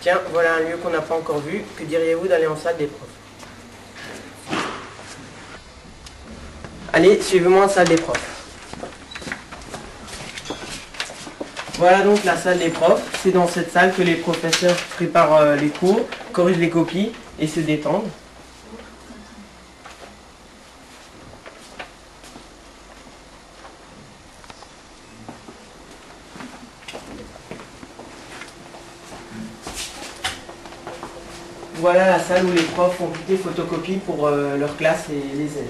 Tiens, voilà un lieu qu'on n'a pas encore vu. Que diriez-vous d'aller en salle des profs? Allez, suivez-moi en salle des profs. Voilà donc la salle des profs. C'est dans cette salle que les professeurs préparent euh, les cours, corrigent les copies et se détendent. Voilà la salle où les profs font toutes les photocopies pour euh, leur classe et les élèves.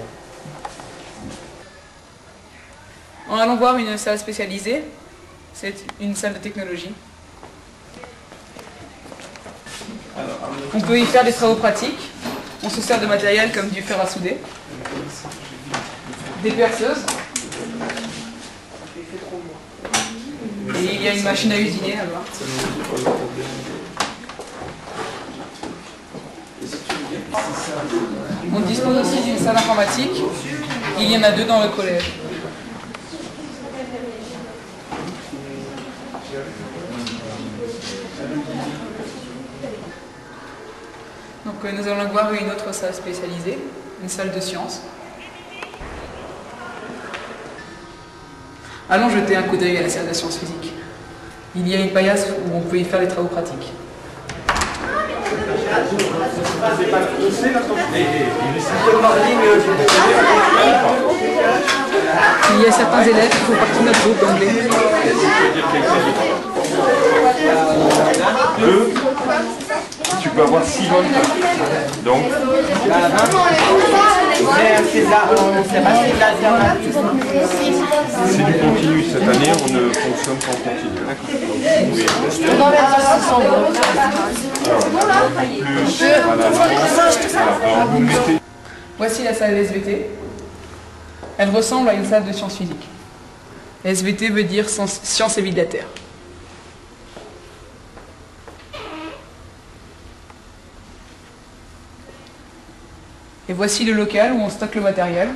En allant voir une salle spécialisée, c'est une salle de technologie. On peut y faire des travaux pratiques. On se sert de matériel comme du fer à souder, des perceuses, et il y a une machine à usiner là-bas. On dispose aussi d'une salle informatique. Il y en a deux dans le collège. Donc euh, nous allons voir une autre salle spécialisée, une salle de sciences. Allons jeter un coup d'œil à la salle de sciences physiques. Il y a une paillasse où on peut y faire des travaux pratiques. Il y a certains élèves qui font partie de notre groupe d'anglais. Deux, tu peux avoir six bonnes. Donc, c'est du continu. Cette année, on ne fonctionne qu'en continu. Voici la salle SVT. Elle ressemble à une salle de sciences physiques. SVT veut dire sciences et. Et voici le local où on stocke le matériel.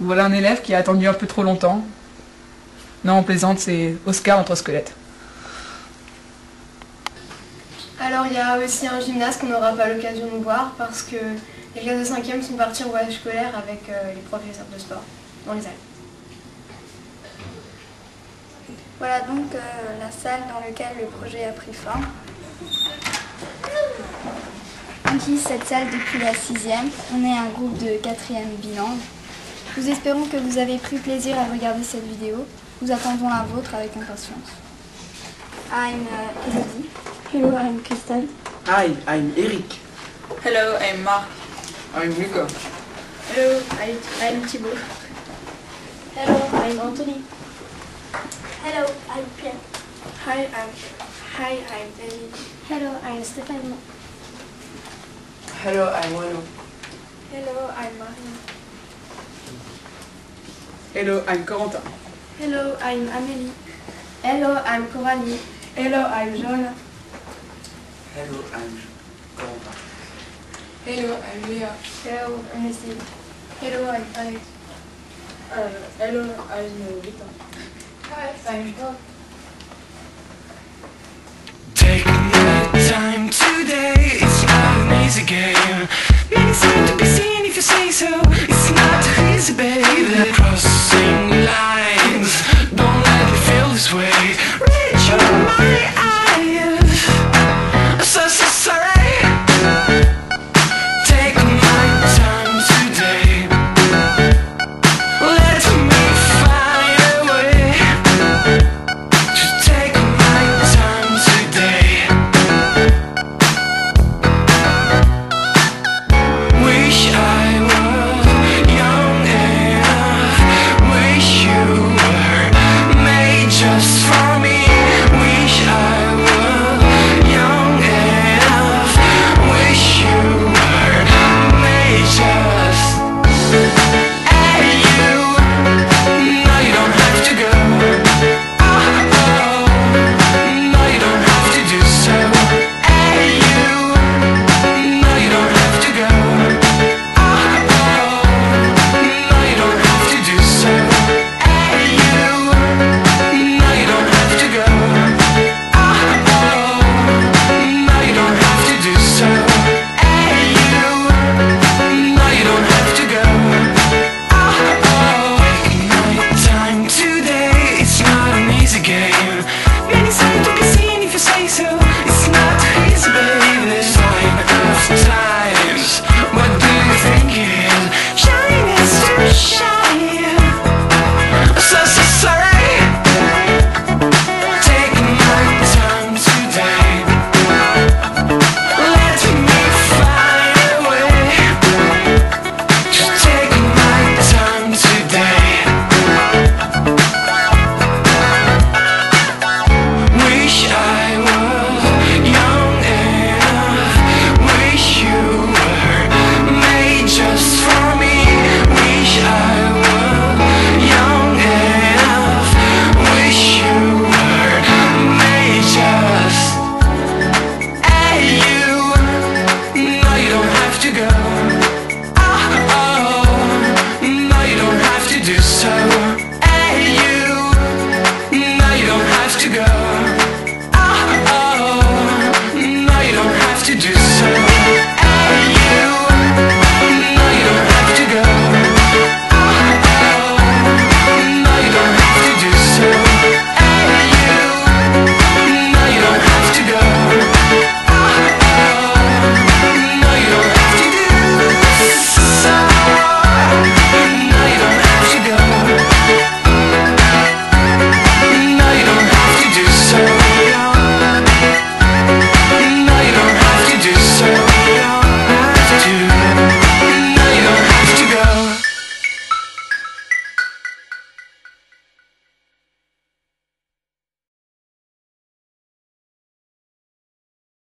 Voilà un élève qui a attendu un peu trop longtemps. Non, on plaisante, c'est Oscar, notre squelette. Alors il y a aussi un gymnase qu'on n'aura pas l'occasion de voir parce que les classes de 5e sont partis en voyage scolaire avec euh, les professeurs de sport dans les Alpes. Voilà donc euh, la salle dans laquelle le projet a pris forme. On utilise cette salle depuis la sixième. On est un groupe de quatrième bilingue. Nous espérons que vous avez pris plaisir à regarder cette vidéo. Nous attendons la vôtre avec impatience. I'm uh, Elodie. Hello, I'm Crystal. Hi, I'm Eric. Hello, I'm Marc. I'm Luca. Hello, I'm Thibaut. Hello, I'm Anthony. Hello, I'm Pierre. Hi, I'm, hi, I'm Ellie. Hello, I'm Stéphanie. Hello, I'm Wano. Hello, I'm Marie. Hello, I'm Corentin. Hello, I'm Amélie. Hello, I'm Coralie. Hello, I'm Joanna. Hello, I'm Corentin. Hello, I'm Léa. Hello, Ernestine. Hello, I'm Alex. Uh, hello, I'm Vita. Hi, I'm Bob. Take your time today, it's not an easy game Many seem to be seen if you say so It's not easy, baby Crossing